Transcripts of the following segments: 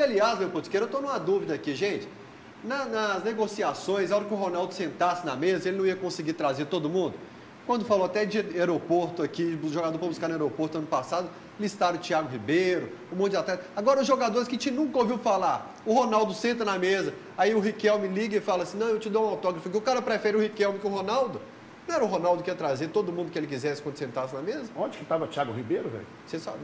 E aliás, meu Potisqueiro, eu estou numa dúvida aqui, gente. Na, nas negociações, a hora que o Ronaldo sentasse na mesa, ele não ia conseguir trazer todo mundo? Quando falou até de aeroporto aqui, o jogador para buscar no aeroporto ano passado, listaram o Thiago Ribeiro, um monte de atleta. Agora, os jogadores que a gente nunca ouviu falar, o Ronaldo senta na mesa, aí o Riquelme liga e fala assim: não, eu te dou um autógrafo, porque o cara prefere o Riquelme que o Ronaldo. Não era o Ronaldo que ia trazer todo mundo que ele quisesse quando sentasse na mesa? Onde que estava Thiago Ribeiro, velho? Você sabe,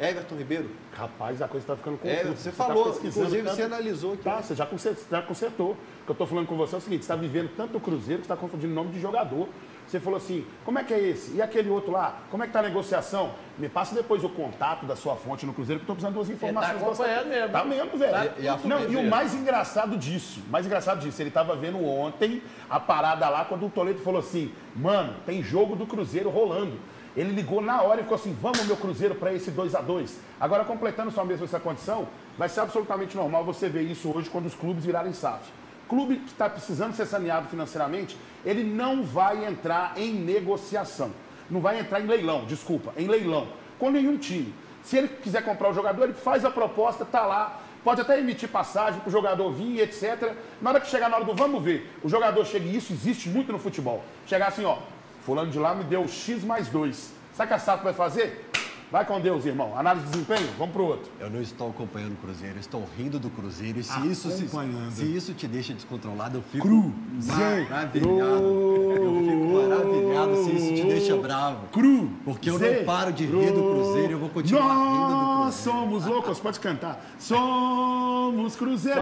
Everton Ribeiro. Rapaz, a coisa está ficando confusa. É, você, você tá falou, tá inclusive tanto... você analisou aqui. Tá, você já consertou, já consertou. O que eu estou falando com você é o seguinte, você está vivendo tanto o Cruzeiro que está confundindo o nome de jogador. Você falou assim, como é que é esse? E aquele outro lá? Como é que tá a negociação? Me passa depois o contato da sua fonte no Cruzeiro, que eu tô precisando de umas informações. Ele tá acompanhando mesmo. Tá mesmo, velho. Tá, e, Não, e o mais engraçado disso, mais engraçado disso, ele tava vendo ontem a parada lá, quando o Toledo falou assim, mano, tem jogo do Cruzeiro rolando. Ele ligou na hora e ficou assim, vamos meu Cruzeiro para esse 2 a 2 Agora, completando só mesmo essa condição, vai ser absolutamente normal você ver isso hoje quando os clubes virarem SAF clube que está precisando ser saneado financeiramente, ele não vai entrar em negociação. Não vai entrar em leilão, desculpa, em leilão, com nenhum time. Se ele quiser comprar o jogador, ele faz a proposta, está lá, pode até emitir passagem para o jogador vir, etc. Na hora que chegar na hora do vamos ver, o jogador chega, e isso existe muito no futebol. Chegar assim, ó, fulano de lá me deu X mais 2. Sabe o que a SAF vai fazer? Vai com Deus, irmão. Análise de desempenho, vamos pro outro. Eu não estou acompanhando o Cruzeiro, eu estou rindo do Cruzeiro. E se, isso, se, se, isso te deixa descontrolado, eu fico maravilhado. Eu fico maravilhado se isso te deixa bravo. Cru. Porque eu não paro de rir do Cruzeiro, eu vou continuar Nós rindo do Cruzeiro. Nós somos loucos, pode cantar. Somos Cruzeiro.